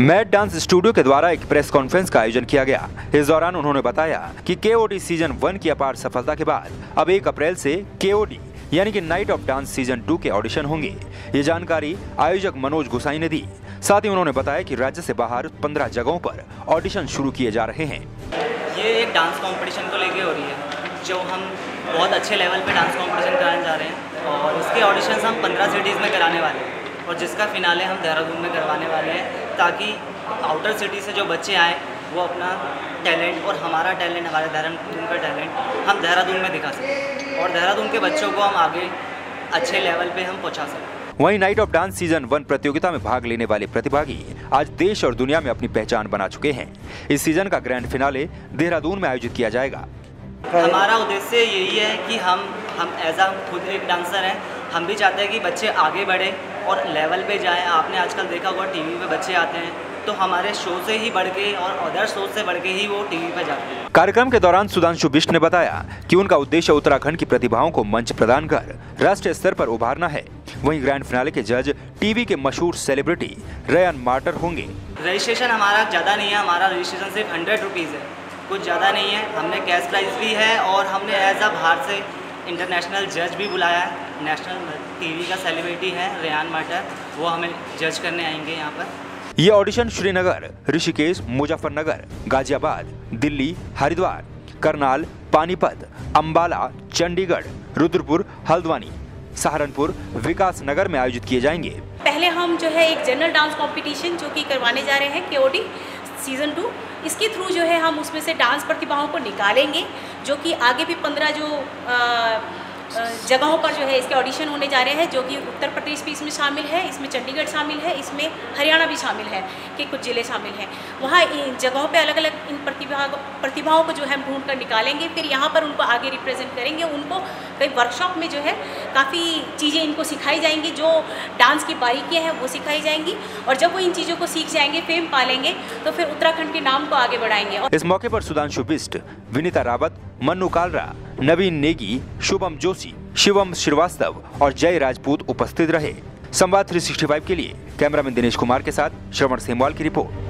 Mat dance studio के द्वारा एक प्रेस कॉन्फ्रेंस का आयोजन किया गया। इस दौरान उन्होंने बताया कि केओडी सीज़न वन की अपार सफलता के बाद अब एक अप्रैल से केओडी यानी कि Knight of dance season two के ऑडिशन होंगे। ये जानकारी आयोजक मनोज गुसाई ने दी। साथ ही उन्होंने बताया कि राज्य से बाहर पंद्रह जगहों पर ऑडिशन शुरू किए जा रहे हैं। ये एक डांस कंपटीशन को लेके हो रही है, जो हम बहुत अच्छे लेवल पे डांस कंपटीशन कराने जा रहे हैं और उसके ऑडिशन हम पंद्रह सिटीज़ में कराने वाले हैं और जिसका फिनाले हम देहरादून में करवाने वाले हैं। ताकि आउटर सिटी से जो बच्चे आए वो अपना टैलेंट और हमारा टैलेंट हमारे देहरादून का टैलेंट हम देहरादून में दिखा सकें। और देहरादून के बच्चों को हम आगे अच्छे लेवल पे हम पहुँचा सकें वहीं Knight of dance season one प्रतियोगिता में भाग लेने वाले प्रतिभागी आज देश और दुनिया में अपनी पहचान बना चुके हैं। इस सीज़न का ग्रैंड फिनाले देहरादून में आयोजित किया जाएगा। हमारा उद्देश्य यही है कि हम हम एज आ खुद एक डांसर हैं। हम भी चाहते हैं कि बच्चे आगे बढ़े। और लेवल पे जाएँ। आपने आजकल देखा होगा टीवी पे बच्चे आते हैं तो हमारे शो से ही बढ़ के और अदर शो से बढ़ के ही वो टीवी पे जाते हैं। कार्यक्रम के दौरान सुधांशु बिष्ट ने बताया कि उनका उद्देश्य उत्तराखंड की प्रतिभाओं को मंच प्रदान कर राष्ट्रीय स्तर पर उभारना है। वहीं ग्रैंड फिनाले के जज टीवी के मशहूर सेलिब्रिटी रयान मार्टर होंगे। रजिस्ट्रेशन हमारा ज़्यादा नहीं है हमारा रजिस्ट्रेशन सिर्फ़ हंड्रेड रुपीज़ है। कुछ ज़्यादा नहीं है हमने कैश प्राइस भी है और हमने एज अ बाहर से इंटरनेशनल जज भी बुलाया है। नेशनल टीवी का सेलिब्रिटी है रेहान मटर वो हमें जज करने आएँगे यहाँ पर. ये ऑडिशन श्रीनगर ऋषिकेश मुजफ्फरनगर गाजियाबाद दिल्ली हरिद्वार करनाल पानीपत अंबाला चंडीगढ़ रुद्रपुर हल्द्वानी सहारनपुर विकास नगर में आयोजित किए जाएँगे। पहले हम जो है एक जनरल डांस कंपटीशन जो कि करवाने जा रहे हैं केओडी सीज़न टू इसके थ्रू जो है हम उसमें से डांस प्रतिभाओं को निकालेंगे जो कि आगे भी पंद्रह जो आ, जगहों पर जो है इसके ऑडिशन होने जा रहे हैं, जो कि उत्तर प्रदेश भी इसमें शामिल है, इसमें चंडीगढ़ शामिल है, इसमें हरियाणा भी शामिल है, कि कुछ ज़िले शामिल हैं। वहाँ इन जगहों पे अलग अलग इन प्रतिभा, प्रतिभाओं को जो है ढूंढ कर निकालेंगे, फिर यहाँ पर उनको आगे रिप्रेजेंट करेंगे, उनको कई वर्कशॉप में जो है काफ़ी चीज़ें इनको सिखाई जाएँगी, जो डांस की बारीकियाँ हैं, वो सिखाई जाएँगी, और जब वो इन चीज़ों को सीख जाएँगे फेम पालेंगे तो फिर उत्तराखंड के नाम को आगे बढ़ाएँगे। इस मौके पर सुधांशु बिस्ट विनीता रावत, मन्नू कालरा नवीन नेगी, शुभम जोशी, शिवम श्रीवास्तव और जय राजपूत उपस्थित रहे। संवाद 365 के लिए कैमरामैन दिनेश कुमार के साथ श्रवण सेमवाल की रिपोर्ट।